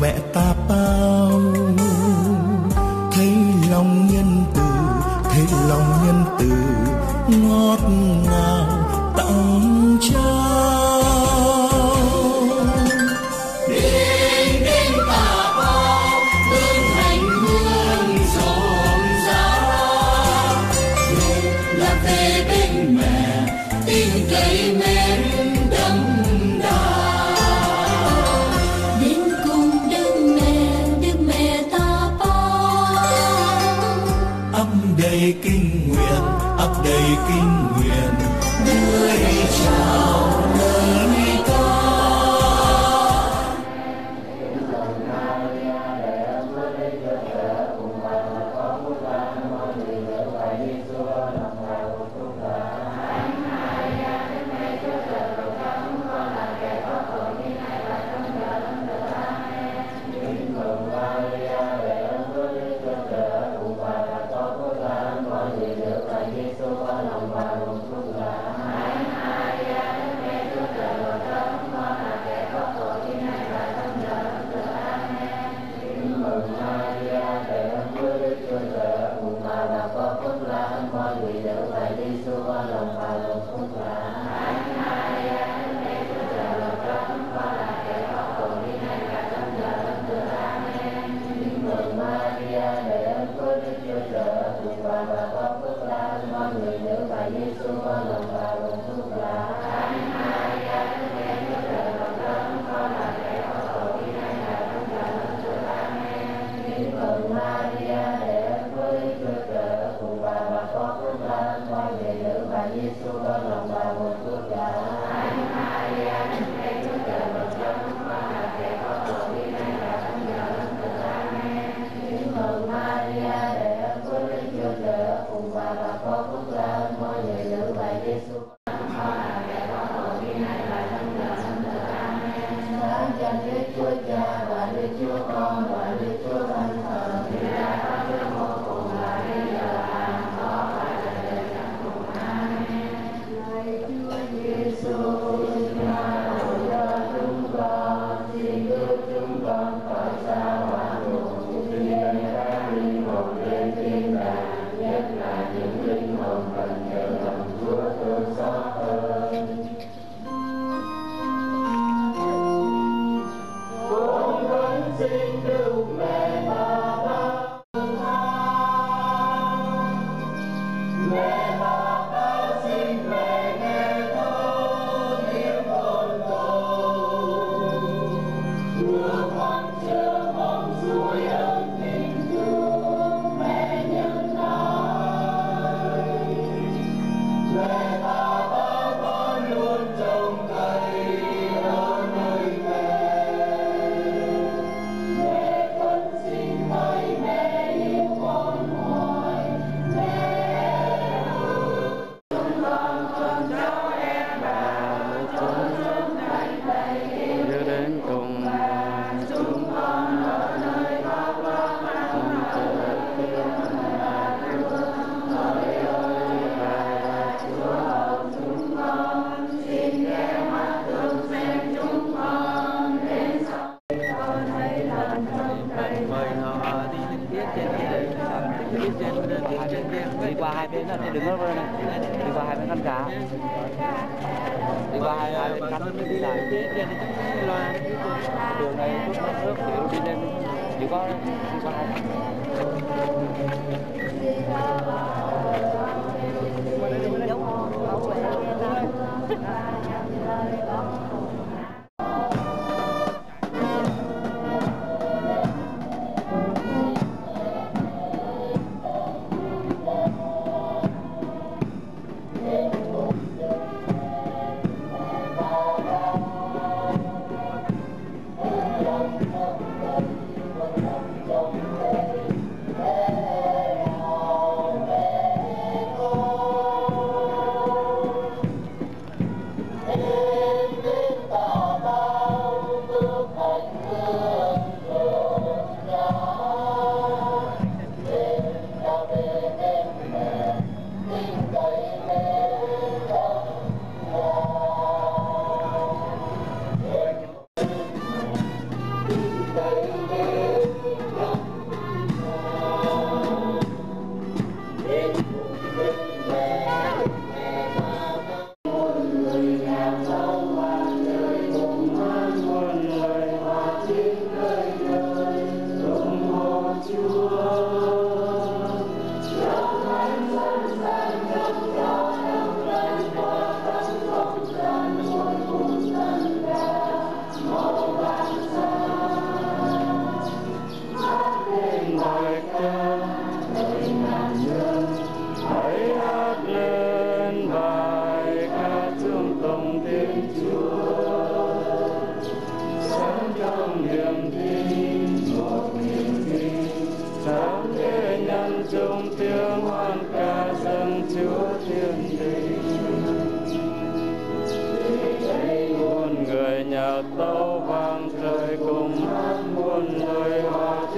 mẹ ta ba. hai bên là đứng ở này đi qua hai bên con cá đi qua hai hai bên cắn đi lại đường này nước thì đi lên chỉ có đi qua hai nhạc tấu vang trời cùng hát muôn lời hòa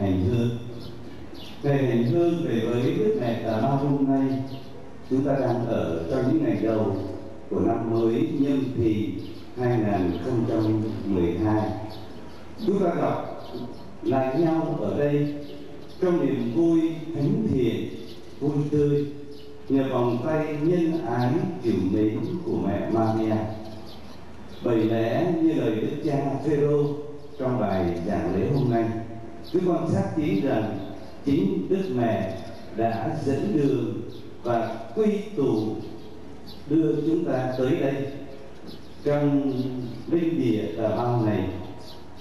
hành hương về hành hương về với đức mẹ là bao hôm nay, chúng ta đang ở trong những ngày đầu của năm mới nhâm thìn 2012 chúng ta gặp lại nhau ở đây trong niềm vui thánh thiện vui tươi, nhờ vòng tay nhân ái kiểu mến của mẹ Maria. Bởi lẽ như lời đức cha Phêrô trong bài giảng lễ hôm nay chúng con xác tín rằng chính đức mẹ đã dẫn đường và quy tụ đưa chúng ta tới đây trong linh địa Cà bao này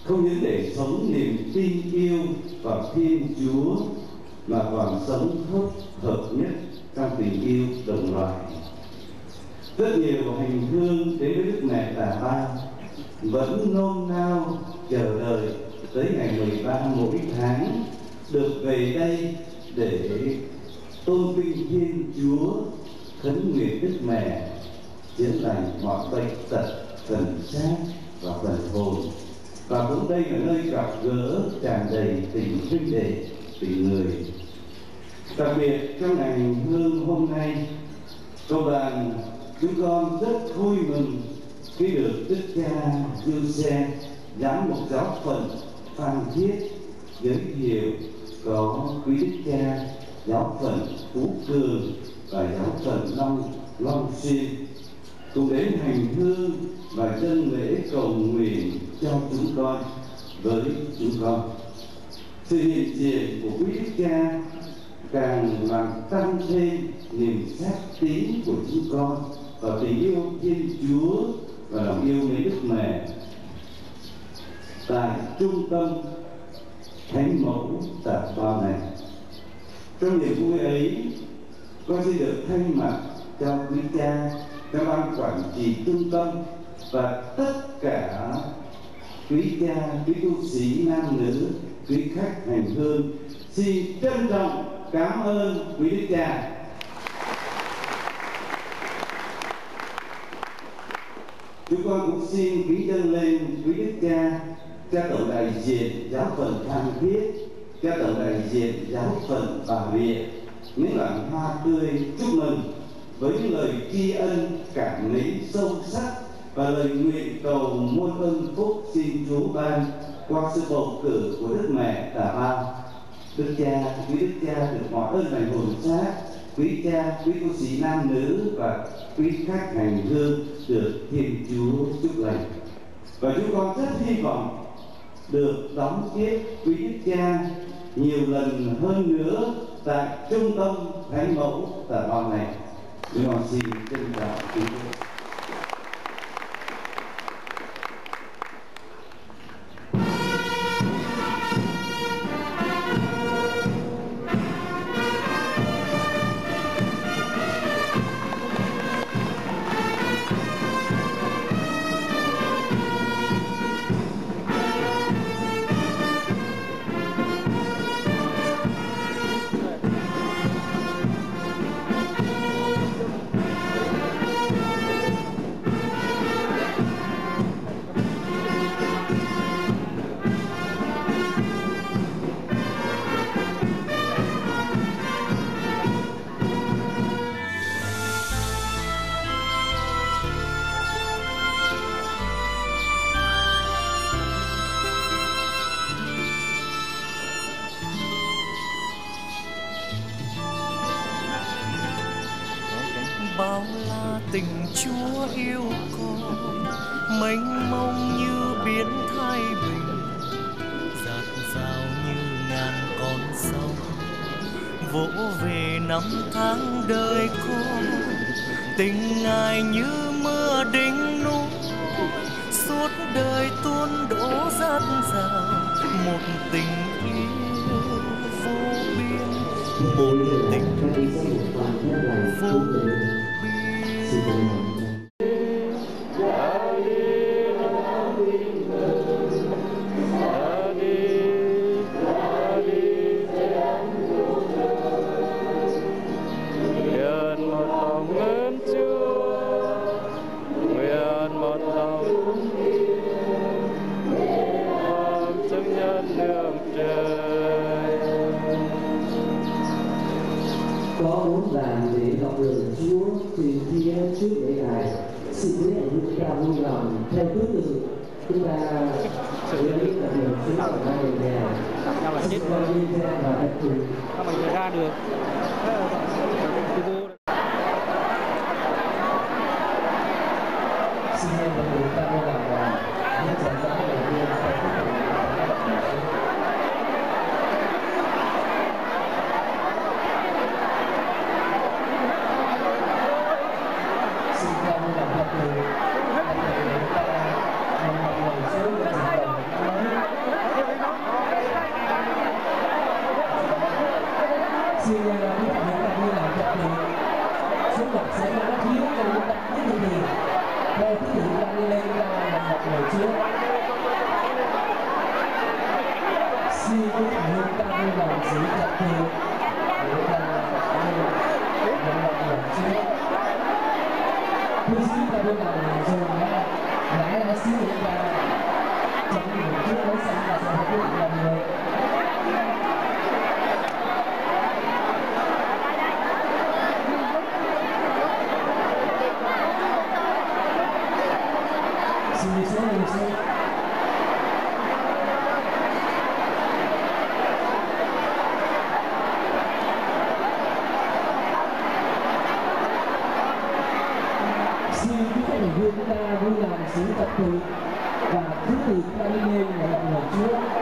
không những để sống niềm tin yêu vào Thiên Chúa, mà còn sống hợp hợp nhất trong tình yêu đồng loại. Rất nhiều hành hương đến với Đức Mẹ Tà Ba vẫn nôn nao chờ đợi tới ngày 13 mỗi tháng được về đây để tôn vinh Thiên Chúa khấn nguyện Đức Mẹ, chữa lành mọi bệnh tật phần xác và phần hồn. Và cũng đây là nơi gặp gỡ tràn đầy tình huynh đệ, tình người. Đặc biệt trong ngày hương hôm nay công đoàn chúng con rất vui mừng khi được đức cha dương xe giám mục giáo phận phan thiết, giới thiệu có quý đức cha, giáo phận phú cường và giáo phận long long xuyên cùng đến hành hương và dân lễ cầu nguyện cho chúng con, với chúng con. Sự hiện diện của quý đức cha càng làm tăng thêm niềm xác tín của chúng con và tình yêu thiên chúa và lòng yêu mến đức mẹ tại trung tâm thánh mẫu tạp bao này. Trong niềm vui ấy con xin được thay mặt cho quý cha các ban quản trị trung tâm và tất cả quý cha, quý tu sĩ nam nữ, quý khách hành hương, xin trân trọng cảm ơn quý đức cha. Chúng con cũng xin quý dâng lên, quý đức cha các tổng đại diện giáo phận phan thiết các tổng đại diện giáo phận bà rịa những làn hoa tươi chúc mừng với những lời tri ân cảm lý sâu sắc và lời nguyện cầu muôn ơn phúc xin Chúa ban qua sự bầu cử của Đức Mẹ Tà Bao. Đức cha, quý Đức cha được mọi ơn lành hồn xác, quý cha, quý cô sĩ nam nữ và quý khách hành hương được Thiên Chúa chúc lành. Và chúng con rất hy vọng được đón tiếp quý cha nhiều lần hơn nữa tại trung tâm thánh mẫu Tà đoàn này. Chúng con xin trân trọng kính bao la tình chúa yêu con mênh mông như biển thái bình. Dạt dào như ngàn con sông vỗ về năm tháng đời con tình ngài như mưa đỉnh núi suốt đời tuôn đổ dạt dào một tình yêu một tình yêu vô biên. Super chúng ta xử lý là điều chính là ngay về nhà. Chúng ta đi xe ra được? tôi và quý vị đã nên hẹn ngày trước.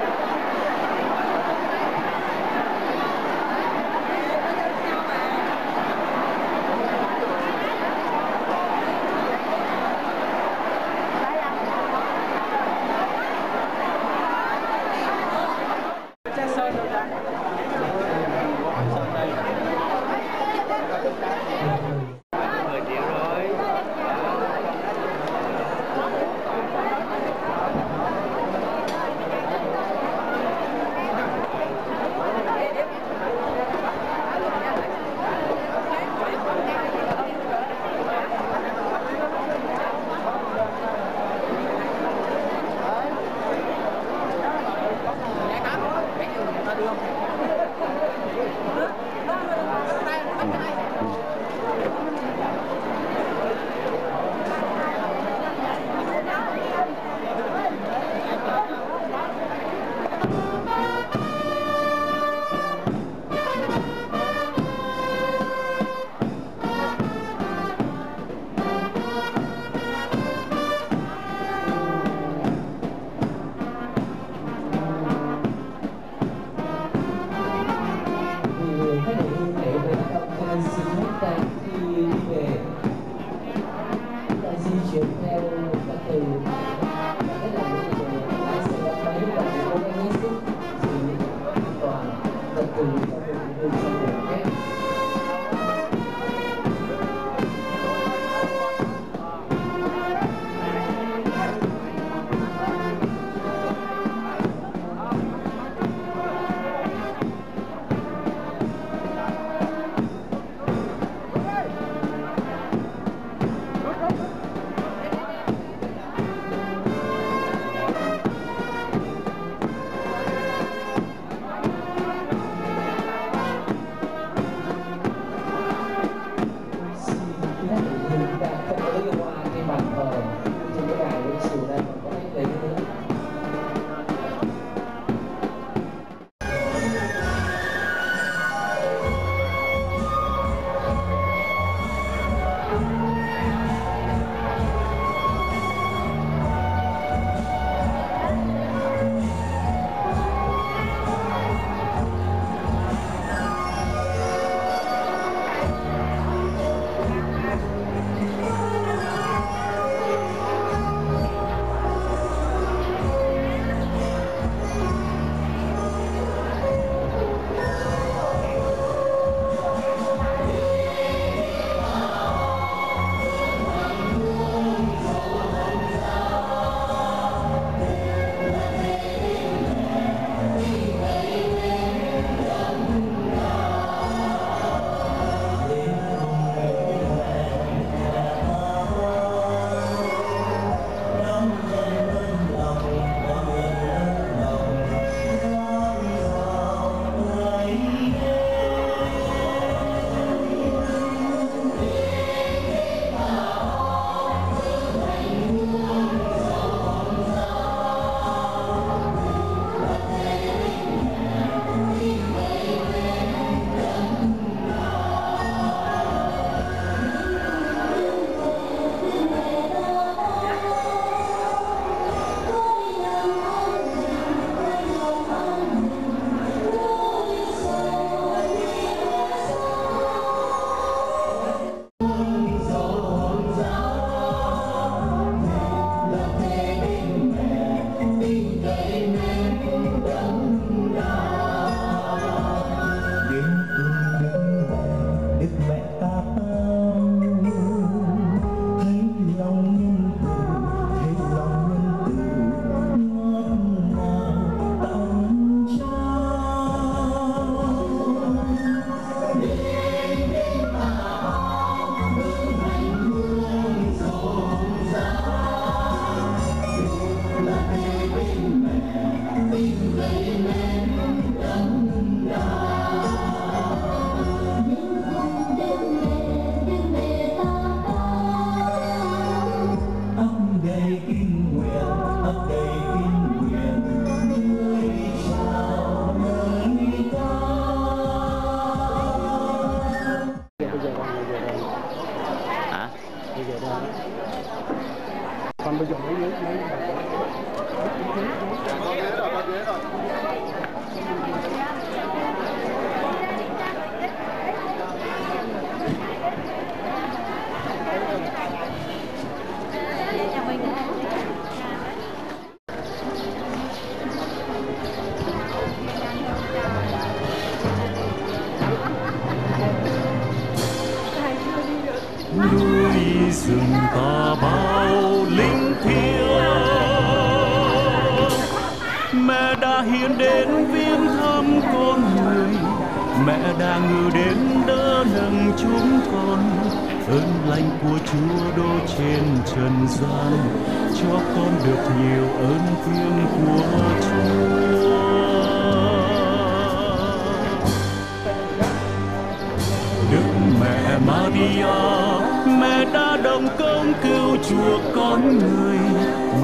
Đã đồng công cứu chuộc con người,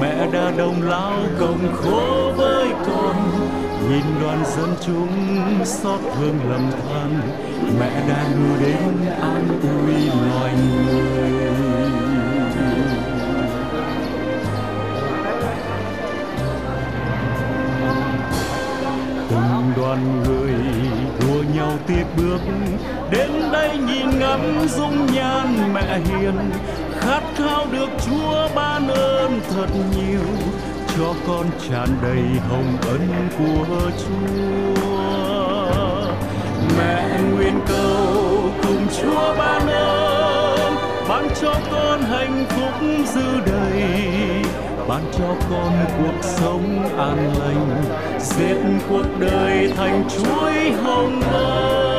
mẹ đã đồng lao công khổ với con. Nhìn đoàn dân chúng xót thương lầm than, mẹ đã đưa đến an ủi loài người. từng đoàn người nhau tiếp bước. Đến đây nhìn ngắm dung nhan mẹ hiền, khát khao được chúa ban ơn thật nhiều. Cho con tràn đầy hồng ân của chúa. Mẹ nguyện cầu cùng chúa ban ơn, ban cho con hạnh phúc dư đầy ban cho con cuộc sống an lành giết cuộc đời thành chuỗi hồng ân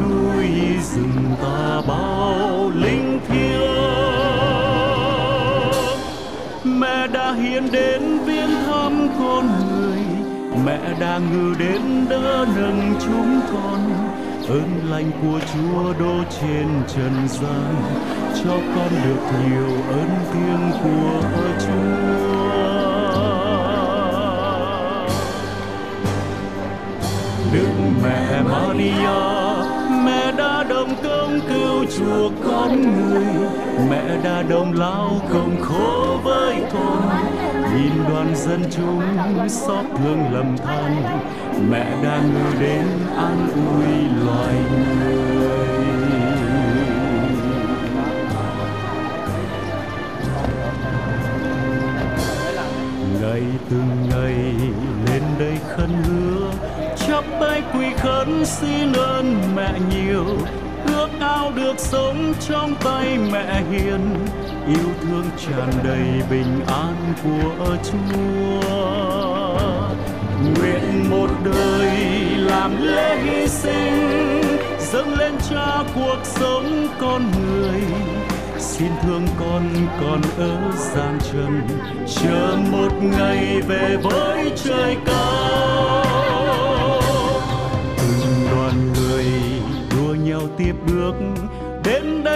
núi rừng ta bao linh thiêng. Mẹ đã hiến đến viếng thăm con người. Mẹ đã ngự đến đỡ nâng chúng con ơn lành của chúa đô trên trần gian cho con được nhiều ơn thiêng của chúa Đức mẹ Maria, mẹ đã đồng công cứu chuộc con người, mẹ đã đồng lao công khổ với con. Nhìn đoàn dân chúng xót thương lầm than, mẹ đang ngồi đến an ủi loài người. ngày từng ngày lên đây khấn hứa chắp tay quỳ khấn xin ơn mẹ nhiều. Ước ao được sống trong tay mẹ hiền yêu thương tràn đầy bình an của chúa. Nguyện một đời làm lễ hy sinh, dâng lên cha cuộc sống con người. Xin thương con còn ở gian trần, chờ một ngày về với trời cao. Từng đoàn người đua nhau tiếp bước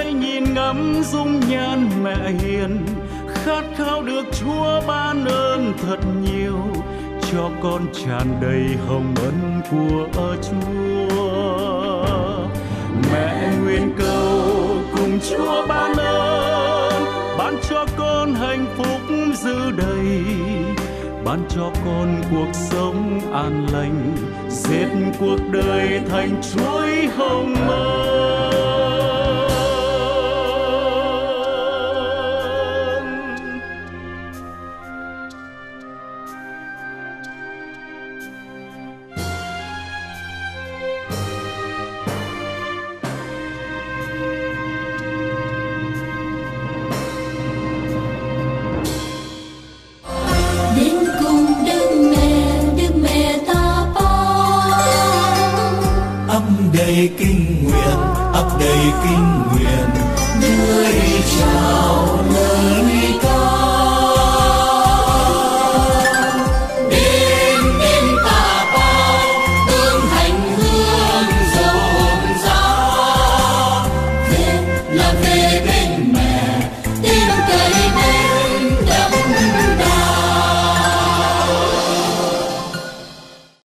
đây nhìn ngắm dung nhan mẹ hiền, khát khao được chúa ban ơn thật nhiều, cho con tràn đầy hồng ân của chúa. Mẹ nguyện cầu cùng chúa ban ơn, ban cho con hạnh phúc dư đầy, ban cho con cuộc sống an lành, giết cuộc đời thành chuỗi hồng ân. walking.